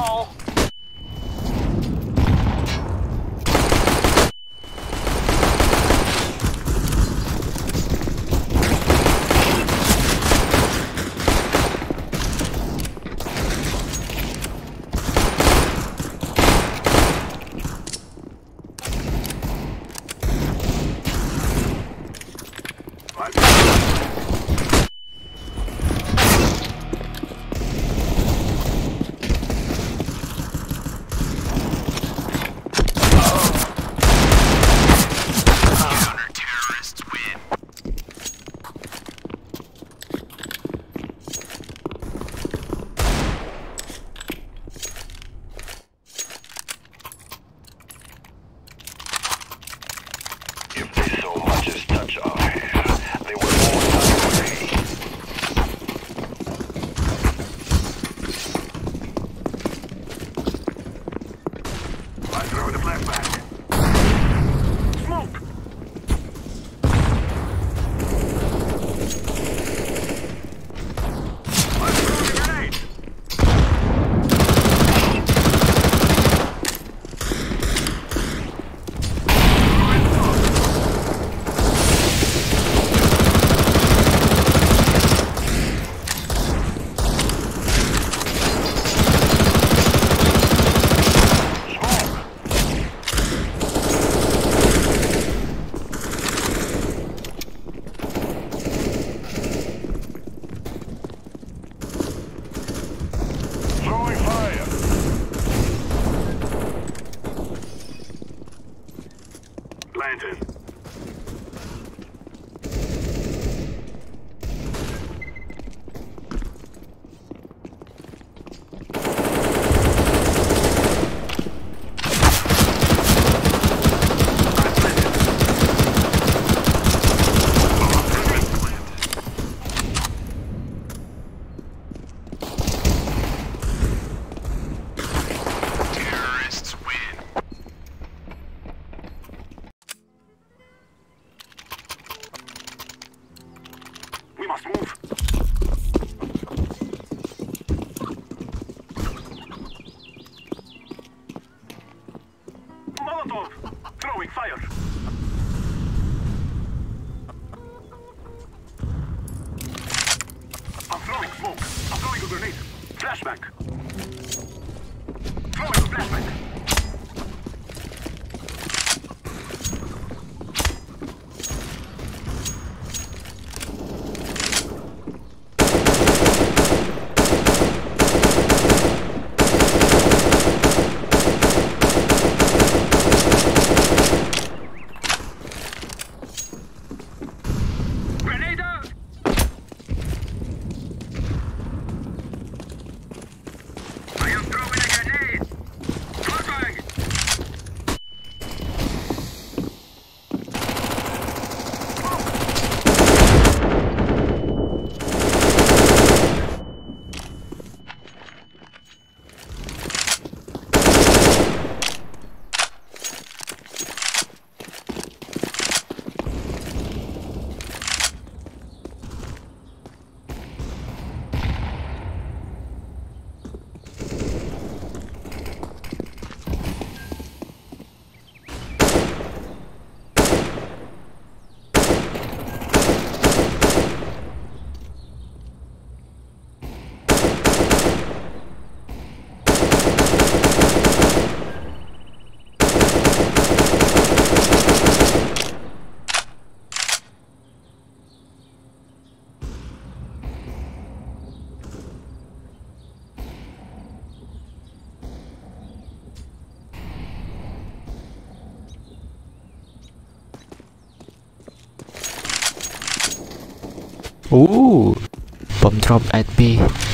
all. must move. Molotov! Throwing fire! I'm throwing smoke. I'm throwing a grenade. Flashbang. Throwing a flashbang. អូបំ drop 8 2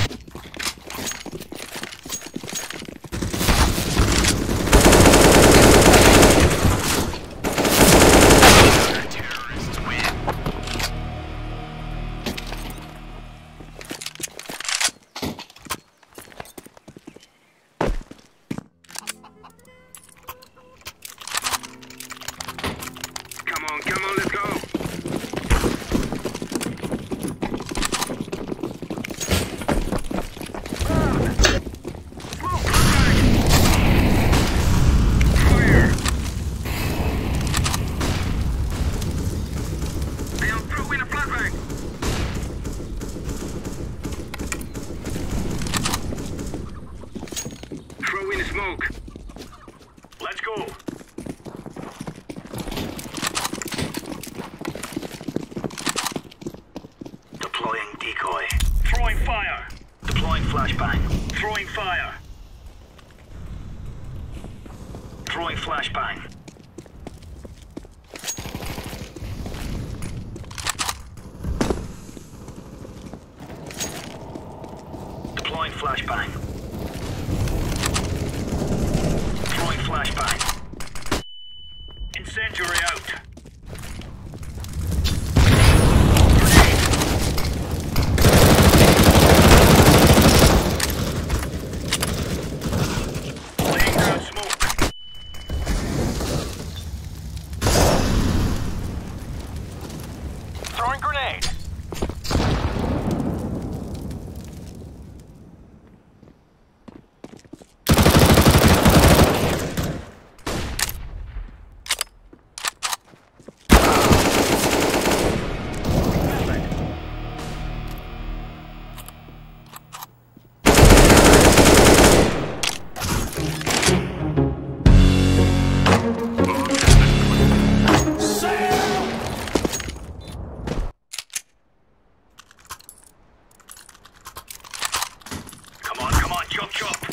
Throwing fire. Deploying flashbang. Throwing fire. Throwing flashbang. Deploying flashbang. Throwing flashbang. Incendiary. Job